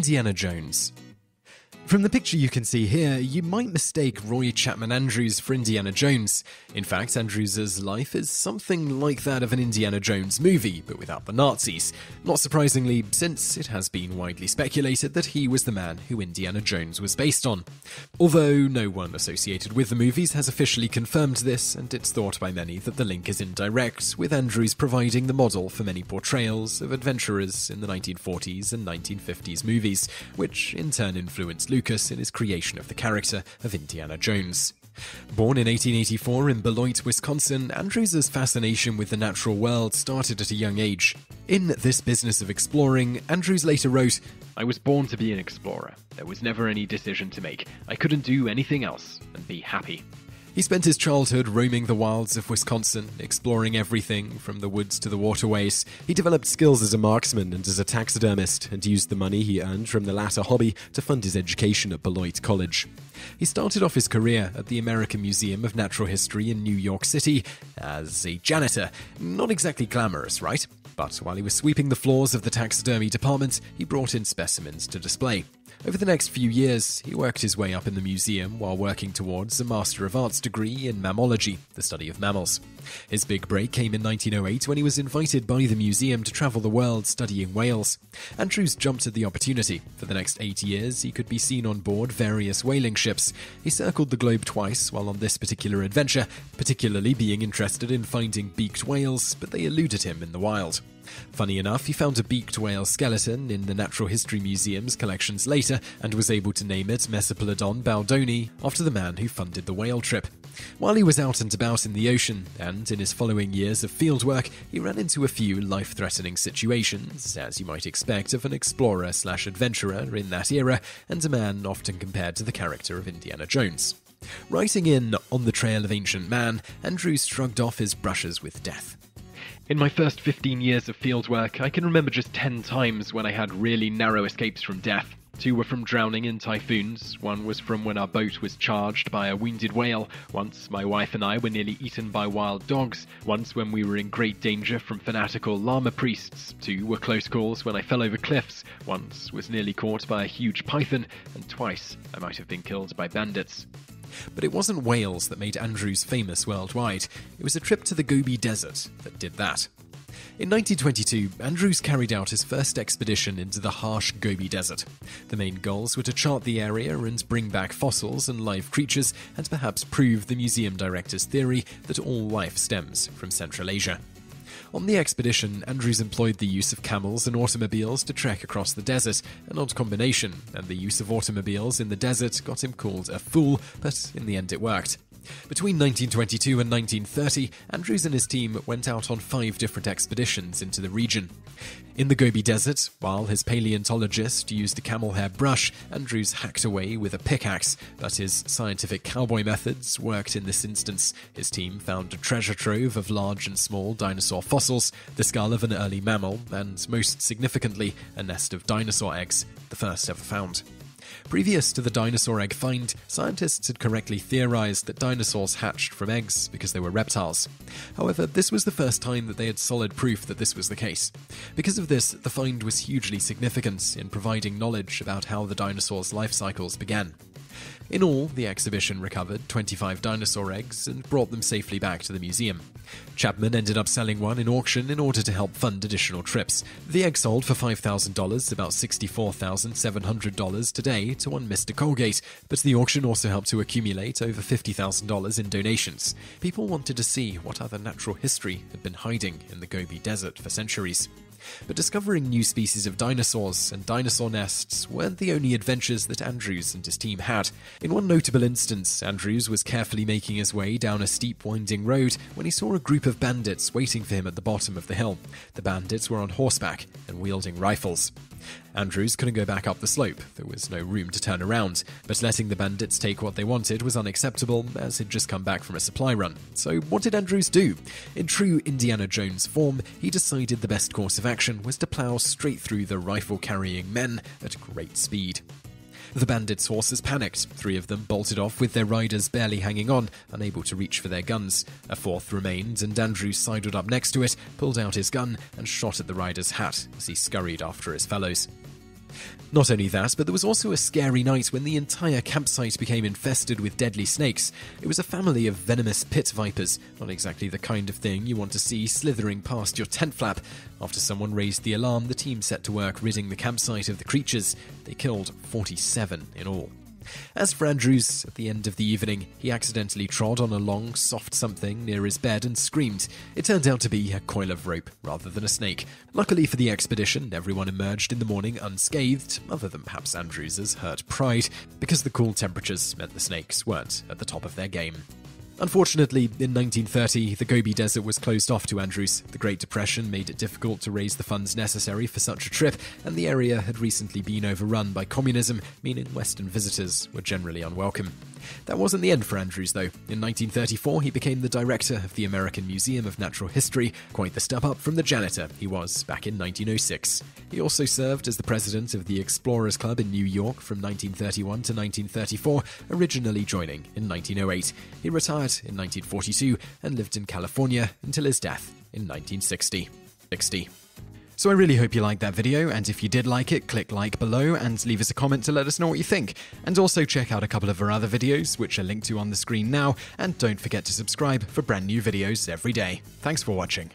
Indiana Jones. From the picture you can see here, you might mistake Roy Chapman Andrews for Indiana Jones. In fact, Andrews' life is something like that of an Indiana Jones movie, but without the Nazis. Not surprisingly, since it has been widely speculated that he was the man who Indiana Jones was based on. Although no one associated with the movies has officially confirmed this, and it's thought by many that the link is indirect, with Andrews providing the model for many portrayals of adventurers in the 1940s and 1950s movies, which in turn influenced Lucas in his creation of the character of Indiana Jones. Born in 1884 in Beloit, Wisconsin, Andrews' fascination with the natural world started at a young age. In This Business of Exploring, Andrews later wrote, I was born to be an explorer. There was never any decision to make. I couldn't do anything else and be happy. He spent his childhood roaming the wilds of Wisconsin, exploring everything from the woods to the waterways. He developed skills as a marksman and as a taxidermist, and used the money he earned from the latter hobby to fund his education at Beloit College. He started off his career at the American Museum of Natural History in New York City as a janitor. Not exactly glamorous, right? But while he was sweeping the floors of the taxidermy department, he brought in specimens to display. Over the next few years, he worked his way up in the museum while working towards a Master of Arts degree in mammalogy, the study of mammals. His big break came in 1908 when he was invited by the museum to travel the world studying whales. Andrews jumped at the opportunity. For the next eight years, he could be seen on board various whaling ships. He circled the globe twice while on this particular adventure, particularly being interested in finding beaked whales, but they eluded him in the wild. Funny enough, he found a beaked whale skeleton in the Natural History Museum's collections later and was able to name it Mesoplodon bowdoini after the man who funded the whale trip. While he was out and about in the ocean, and in his following years of fieldwork, he ran into a few life threatening situations, as you might expect of an explorer slash adventurer in that era, and a man often compared to the character of Indiana Jones. Writing in On the Trail of Ancient Man, Andrews shrugged off his brushes with death. In my first 15 years of fieldwork, I can remember just 10 times when I had really narrow escapes from death. Two were from drowning in typhoons, one was from when our boat was charged by a wounded whale, once my wife and I were nearly eaten by wild dogs, once when we were in great danger from fanatical Lama priests, two were close calls when I fell over cliffs, once was nearly caught by a huge python, and twice I might have been killed by bandits. But it wasn't whales that made Andrews famous worldwide, it was a trip to the Gobi Desert that did that. In 1922, Andrews carried out his first expedition into the harsh Gobi Desert. The main goals were to chart the area and bring back fossils and live creatures, and perhaps prove the museum director's theory that all life stems from Central Asia. On the expedition, Andrews employed the use of camels and automobiles to trek across the desert, an odd combination, and the use of automobiles in the desert got him called a fool, but in the end it worked. Between 1922 and 1930, Andrews and his team went out on five different expeditions into the region. In the Gobi Desert, while his paleontologist used a camel hair brush, Andrews hacked away with a pickaxe, but his scientific cowboy methods worked in this instance. His team found a treasure trove of large and small dinosaur fossils, the skull of an early mammal, and most significantly, a nest of dinosaur eggs, the first ever found. Previous to the dinosaur egg find, scientists had correctly theorized that dinosaurs hatched from eggs because they were reptiles. However, this was the first time that they had solid proof that this was the case. Because of this, the find was hugely significant in providing knowledge about how the dinosaurs' life cycles began. In all, the exhibition recovered 25 dinosaur eggs and brought them safely back to the museum. Chapman ended up selling one in auction in order to help fund additional trips. The egg sold for $5,000, about $64,700 today, to one Mr. Colgate, but the auction also helped to accumulate over $50,000 in donations. People wanted to see what other natural history had been hiding in the Gobi Desert for centuries. But discovering new species of dinosaurs and dinosaur nests weren't the only adventures that Andrews and his team had. In one notable instance, Andrews was carefully making his way down a steep, winding road when he saw a group of bandits waiting for him at the bottom of the hill. The bandits were on horseback and wielding rifles. Andrews couldn't go back up the slope, there was no room to turn around, but letting the bandits take what they wanted was unacceptable, as he'd just come back from a supply run. So, what did Andrews do? In true Indiana Jones form, he decided the best course of action was to plough straight through the rifle carrying men at great speed. The bandits' horses panicked. Three of them bolted off with their riders barely hanging on, unable to reach for their guns. A fourth remained, and Andrews sidled up next to it, pulled out his gun, and shot at the rider's hat as he scurried after his fellows. Not only that, but there was also a scary night when the entire campsite became infested with deadly snakes. It was a family of venomous pit vipers, not exactly the kind of thing you want to see slithering past your tent flap. After someone raised the alarm, the team set to work ridding the campsite of the creatures. They killed 47 in all. As for Andrews, at the end of the evening, he accidentally trod on a long, soft something near his bed and screamed. It turned out to be a coil of rope rather than a snake. Luckily for the expedition, everyone emerged in the morning unscathed, other than perhaps Andrews's hurt pride, because the cool temperatures meant the snakes weren't at the top of their game. Unfortunately, in 1930, the Gobi Desert was closed off to Andrews. The Great Depression made it difficult to raise the funds necessary for such a trip, and the area had recently been overrun by communism, meaning Western visitors were generally unwelcome. That wasn't the end for Andrews, though. In 1934, he became the director of the American Museum of Natural History, quite the step up from the janitor he was back in 1906. He also served as the president of the Explorers Club in New York from 1931 to 1934, originally joining in 1908. He retired in 1942 and lived in California until his death in 1960. 60. So I really hope you liked that video, and if you did like it, click like below and leave us a comment to let us know what you think. And also check out a couple of our other videos, which are linked to on the screen now, and don't forget to subscribe for brand new videos every day. Thanks for watching.